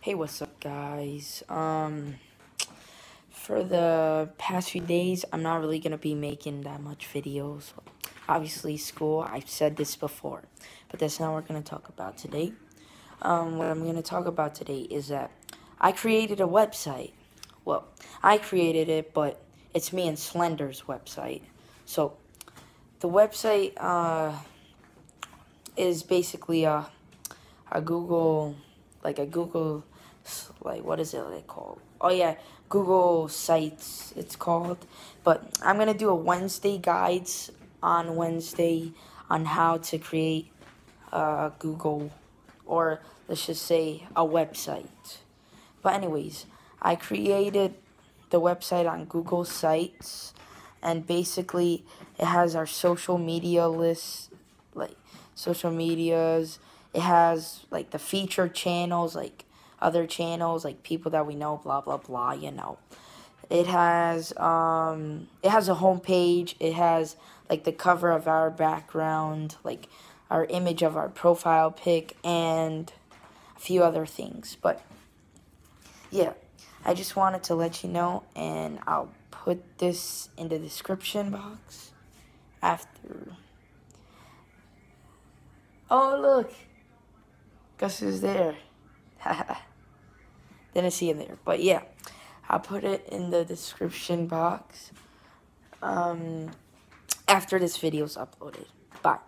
Hey, what's up, guys? Um, for the past few days, I'm not really gonna be making that much videos. Obviously, school, I've said this before, but that's not what we're gonna talk about today. Um, what I'm gonna talk about today is that I created a website. Well, I created it, but it's me and Slender's website. So, the website, uh, is basically a, a Google, like a Google, like what is it like called? Oh yeah, Google Sites it's called. But I'm gonna do a Wednesday guides on Wednesday on how to create a Google, or let's just say a website. But anyways, I created the website on Google Sites, and basically it has our social media list, like social medias. It has like the featured channels, like other channels, like people that we know, blah blah blah. You know, it has um, it has a homepage. It has like the cover of our background, like our image of our profile pic, and a few other things. But yeah, I just wanted to let you know, and I'll put this in the description box after. Oh, look. Guess who's there? Didn't see him there. But yeah, I'll put it in the description box um, after this video is uploaded. Bye.